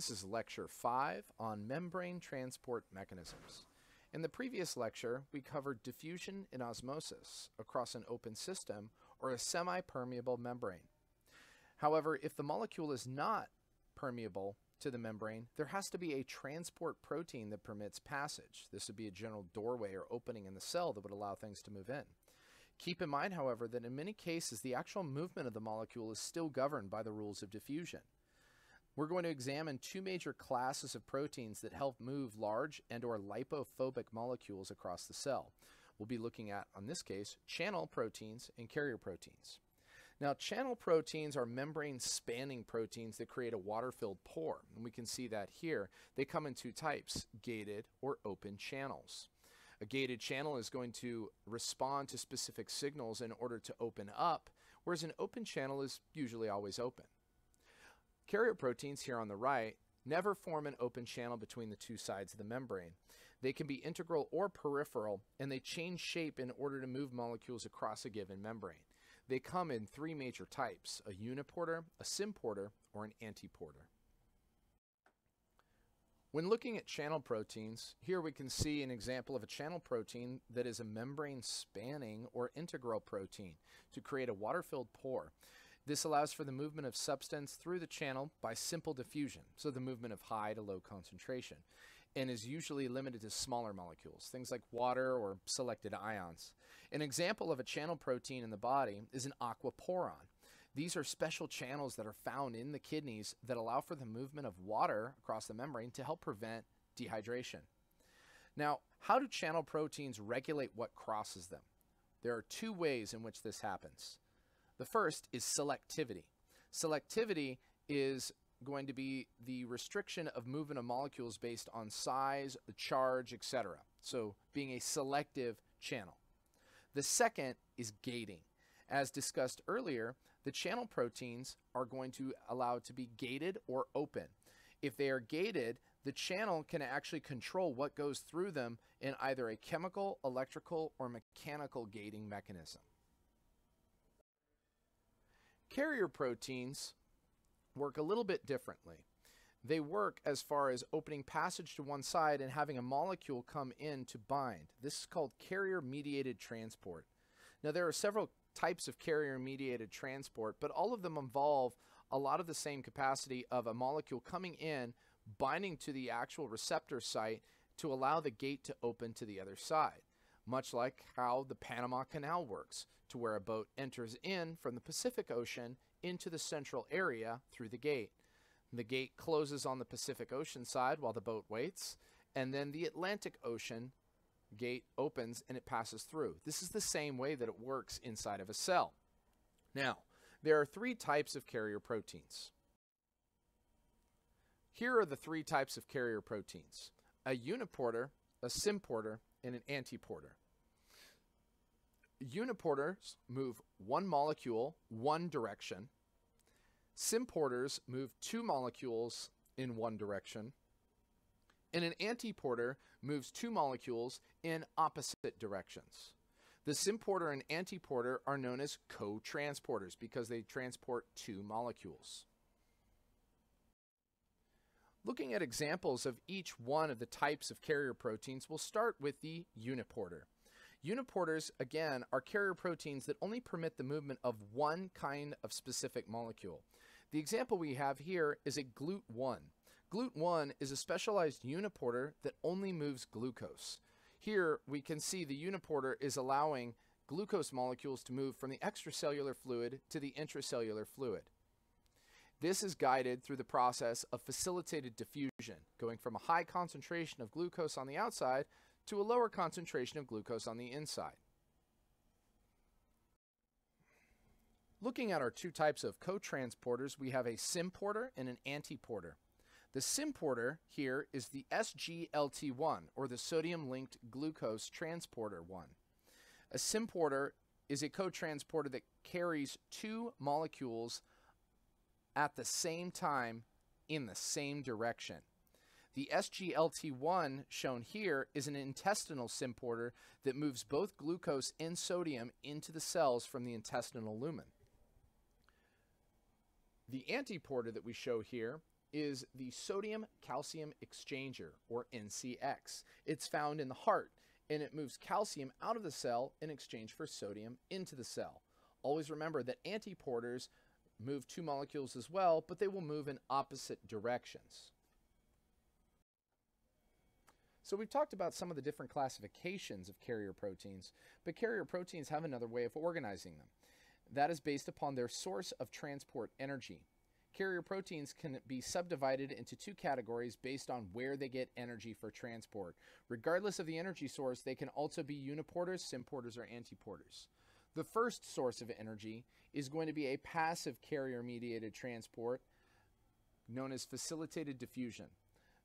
This is lecture 5 on membrane transport mechanisms. In the previous lecture, we covered diffusion and osmosis across an open system or a semi-permeable membrane. However, if the molecule is not permeable to the membrane, there has to be a transport protein that permits passage. This would be a general doorway or opening in the cell that would allow things to move in. Keep in mind, however, that in many cases the actual movement of the molecule is still governed by the rules of diffusion. We're going to examine two major classes of proteins that help move large and or lipophobic molecules across the cell. We'll be looking at, on this case, channel proteins and carrier proteins. Now, channel proteins are membrane spanning proteins that create a water filled pore. And we can see that here. They come in two types gated or open channels. A gated channel is going to respond to specific signals in order to open up, whereas an open channel is usually always open. Carrier proteins here on the right never form an open channel between the two sides of the membrane. They can be integral or peripheral, and they change shape in order to move molecules across a given membrane. They come in three major types, a uniporter, a symporter, or an antiporter. When looking at channel proteins, here we can see an example of a channel protein that is a membrane spanning or integral protein to create a water-filled pore. This allows for the movement of substance through the channel by simple diffusion, so the movement of high to low concentration, and is usually limited to smaller molecules, things like water or selected ions. An example of a channel protein in the body is an aquaporin. These are special channels that are found in the kidneys that allow for the movement of water across the membrane to help prevent dehydration. Now, how do channel proteins regulate what crosses them? There are two ways in which this happens. The first is selectivity. Selectivity is going to be the restriction of movement of molecules based on size, the charge, etc. So being a selective channel. The second is gating. As discussed earlier, the channel proteins are going to allow to be gated or open. If they are gated, the channel can actually control what goes through them in either a chemical, electrical, or mechanical gating mechanism. Carrier proteins work a little bit differently. They work as far as opening passage to one side and having a molecule come in to bind. This is called carrier mediated transport. Now, there are several types of carrier mediated transport, but all of them involve a lot of the same capacity of a molecule coming in, binding to the actual receptor site to allow the gate to open to the other side, much like how the Panama Canal works, to where a boat enters in from the Pacific Ocean into the central area through the gate. The gate closes on the Pacific Ocean side while the boat waits, and then the Atlantic Ocean gate opens and it passes through. This is the same way that it works inside of a cell. Now, there are three types of carrier proteins. Here are the three types of carrier proteins a uniporter, a symporter, and an antiporter. Uniporters move one molecule one direction. Symporters move two molecules in one direction. And an antiporter moves two molecules in opposite directions. The symporter and antiporter are known as co-transporters because they transport two molecules. Looking at examples of each one of the types of carrier proteins, we'll start with the uniporter. Uniporters, again, are carrier proteins that only permit the movement of one kind of specific molecule. The example we have here is a GLUT1. GLUT1 is a specialized uniporter that only moves glucose. Here we can see the uniporter is allowing glucose molecules to move from the extracellular fluid to the intracellular fluid. This is guided through the process of facilitated diffusion, going from a high concentration of glucose on the outside to a lower concentration of glucose on the inside. Looking at our two types of cotransporters, we have a symporter and an antiporter. The symporter here is the SGLT1, or the sodium-linked glucose transporter 1. A symporter is a cotransporter that carries two molecules at the same time in the same direction. The SGLT1 shown here is an intestinal symporter that moves both glucose and sodium into the cells from the intestinal lumen. The antiporter that we show here is the sodium calcium exchanger, or NCX. It's found in the heart and it moves calcium out of the cell in exchange for sodium into the cell. Always remember that antiporters move two molecules as well, but they will move in opposite directions. So we've talked about some of the different classifications of carrier proteins, but carrier proteins have another way of organizing them. That is based upon their source of transport energy. Carrier proteins can be subdivided into two categories based on where they get energy for transport. Regardless of the energy source, they can also be uniporters, symporters, or antiporters. The first source of energy is going to be a passive carrier mediated transport known as facilitated diffusion.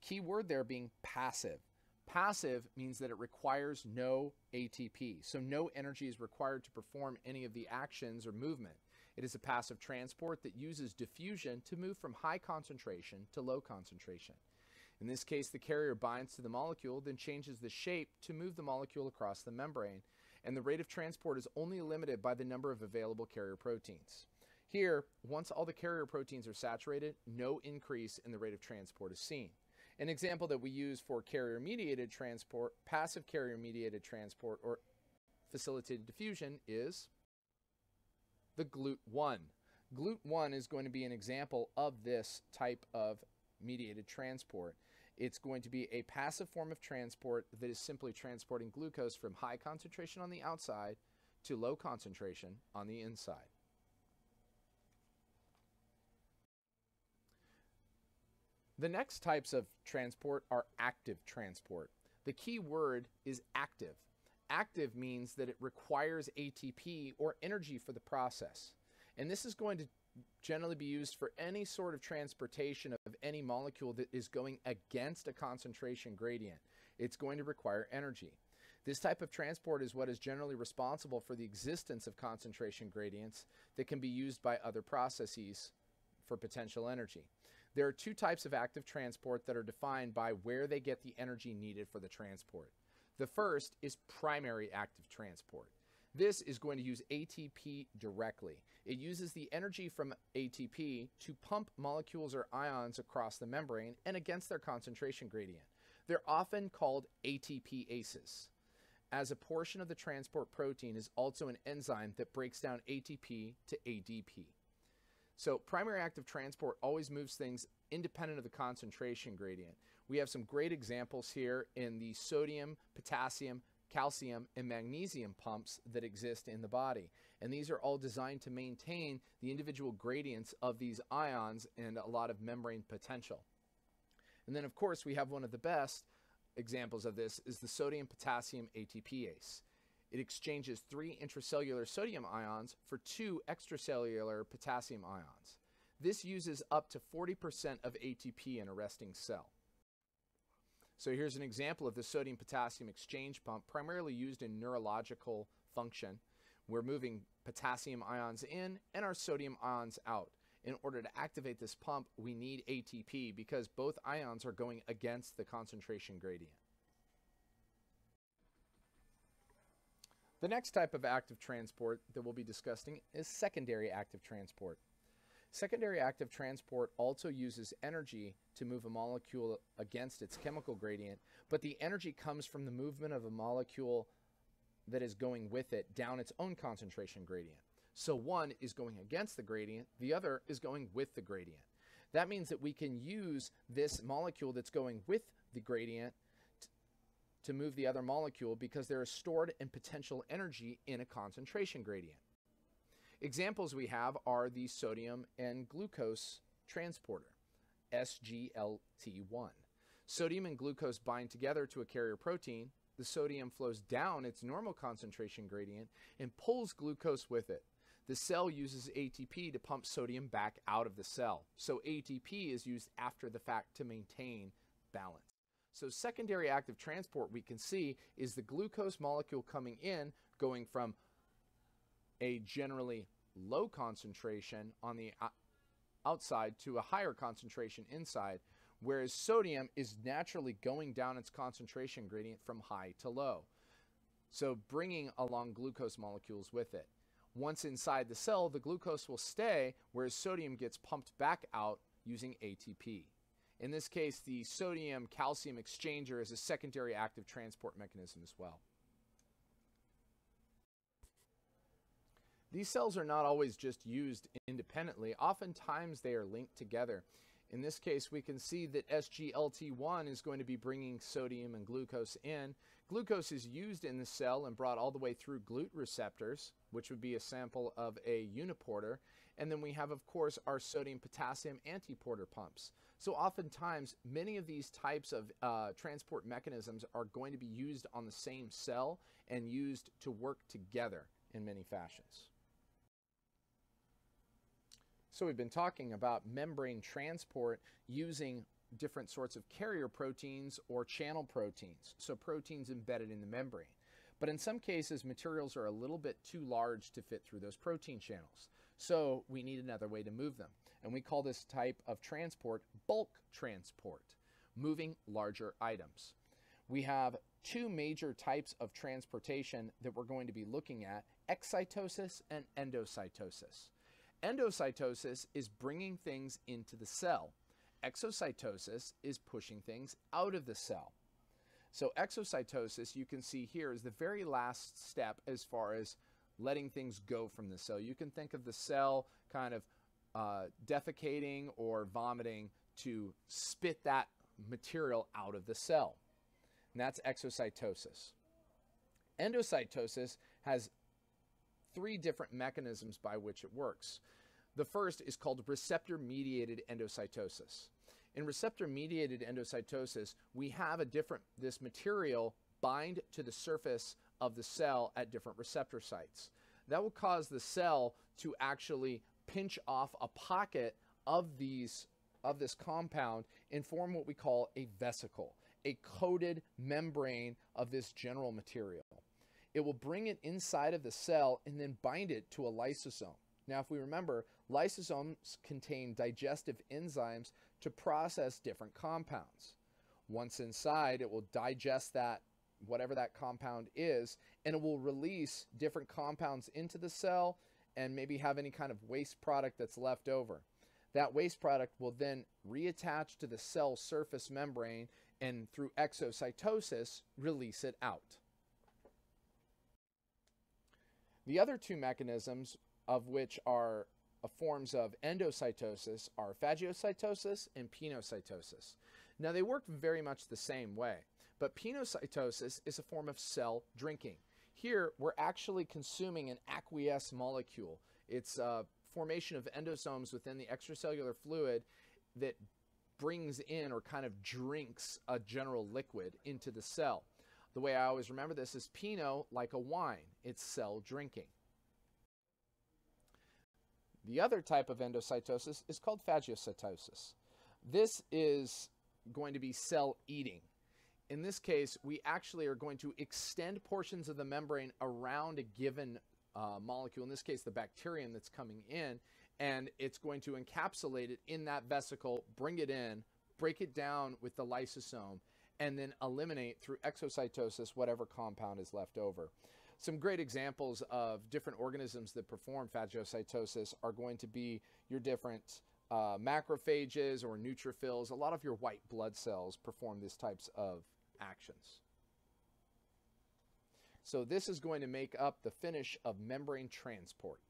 Key word there being passive. Passive means that it requires no ATP, so no energy is required to perform any of the actions or movement. It is a passive transport that uses diffusion to move from high concentration to low concentration. In this case, the carrier binds to the molecule, then changes the shape to move the molecule across the membrane, and the rate of transport is only limited by the number of available carrier proteins. Here, once all the carrier proteins are saturated, no increase in the rate of transport is seen. An example that we use for carrier mediated transport, passive carrier mediated transport, or facilitated diffusion is the GLUT1. GLUT1 is going to be an example of this type of mediated transport. It's going to be a passive form of transport that is simply transporting glucose from high concentration on the outside to low concentration on the inside. The next types of transport are active transport. The key word is active. Active means that it requires ATP or energy for the process. And this is going to generally be used for any sort of transportation of any molecule that is going against a concentration gradient. It's going to require energy. This type of transport is what is generally responsible for the existence of concentration gradients that can be used by other processes for potential energy. There are two types of active transport that are defined by where they get the energy needed for the transport. The first is primary active transport. This is going to use ATP directly. It uses the energy from ATP to pump molecules or ions across the membrane and against their concentration gradient. They're often called ATPases, as a portion of the transport protein is also an enzyme that breaks down ATP to ADP. So primary active transport always moves things independent of the concentration gradient. We have some great examples here in the sodium, potassium, calcium, and magnesium pumps that exist in the body. And these are all designed to maintain the individual gradients of these ions and a lot of membrane potential. And then, of course, we have one of the best examples of this is the sodium potassium ATPase. It exchanges three intracellular sodium ions for two extracellular potassium ions. This uses up to 40% of ATP in a resting cell. So here's an example of the sodium potassium exchange pump, primarily used in neurological function. We're moving potassium ions in and our sodium ions out. In order to activate this pump, we need ATP because both ions are going against the concentration gradient. The next type of active transport that we'll be discussing is secondary active transport. Secondary active transport also uses energy to move a molecule against its chemical gradient, but the energy comes from the movement of a molecule that is going with it down its own concentration gradient. So one is going against the gradient, the other is going with the gradient. That means that we can use this molecule that's going with the gradient to move the other molecule because there is stored and potential energy in a concentration gradient. Examples we have are the sodium and glucose transporter, SGLT1. Sodium and glucose bind together to a carrier protein. The sodium flows down its normal concentration gradient and pulls glucose with it. The cell uses ATP to pump sodium back out of the cell. So ATP is used after the fact to maintain balance. So secondary active transport we can see is the glucose molecule coming in, going from a generally low concentration on the outside to a higher concentration inside, whereas sodium is naturally going down its concentration gradient from high to low. So bringing along glucose molecules with it. Once inside the cell, the glucose will stay, whereas sodium gets pumped back out using ATP. In this case, the sodium calcium exchanger is a secondary active transport mechanism as well. These cells are not always just used independently. Oftentimes they are linked together. In this case, we can see that SGLT1 is going to be bringing sodium and glucose in. Glucose is used in the cell and brought all the way through GLUT receptors, which would be a sample of a uniporter. And then we have, of course, our sodium potassium antiporter pumps. So oftentimes, many of these types of uh, transport mechanisms are going to be used on the same cell and used to work together in many fashions. So we've been talking about membrane transport using different sorts of carrier proteins or channel proteins, so proteins embedded in the membrane. But in some cases, materials are a little bit too large to fit through those protein channels. So we need another way to move them. And we call this type of transport bulk transport, moving larger items. We have two major types of transportation that we're going to be looking at, exocytosis and endocytosis. Endocytosis is bringing things into the cell. Exocytosis is pushing things out of the cell. So exocytosis, you can see here, is the very last step as far as letting things go from the cell. You can think of the cell kind of uh, defecating or vomiting to spit that material out of the cell. And that's exocytosis. Endocytosis has three different mechanisms by which it works. The first is called receptor mediated endocytosis. In receptor mediated endocytosis, we have a different, this material bind to the surface of the cell at different receptor sites. That will cause the cell to actually pinch off a pocket of these of this compound and form what we call a vesicle, a coated membrane of this general material. It will bring it inside of the cell and then bind it to a lysosome. Now, if we remember, lysosomes contain digestive enzymes to process different compounds. Once inside, it will digest that, whatever that compound is, and it will release different compounds into the cell and maybe have any kind of waste product that's left over. That waste product will then reattach to the cell surface membrane and through exocytosis release it out. The other two mechanisms of which are uh, forms of endocytosis are phagocytosis and pinocytosis. Now they work very much the same way, but pinocytosis is a form of cell drinking. Here we're actually consuming an aqueous molecule. It's a formation of endosomes within the extracellular fluid that brings in or kind of drinks a general liquid into the cell. The way I always remember this is Pinot, like a wine, it's cell drinking. The other type of endocytosis is called phagocytosis. This is going to be cell eating. In this case, we actually are going to extend portions of the membrane around a given uh, molecule, in this case, the bacterium that's coming in, and it's going to encapsulate it in that vesicle, bring it in, break it down with the lysosome, and then eliminate through exocytosis whatever compound is left over. Some great examples of different organisms that perform phagocytosis are going to be your different uh, macrophages or neutrophils. A lot of your white blood cells perform these types of actions. So this is going to make up the finish of membrane transport.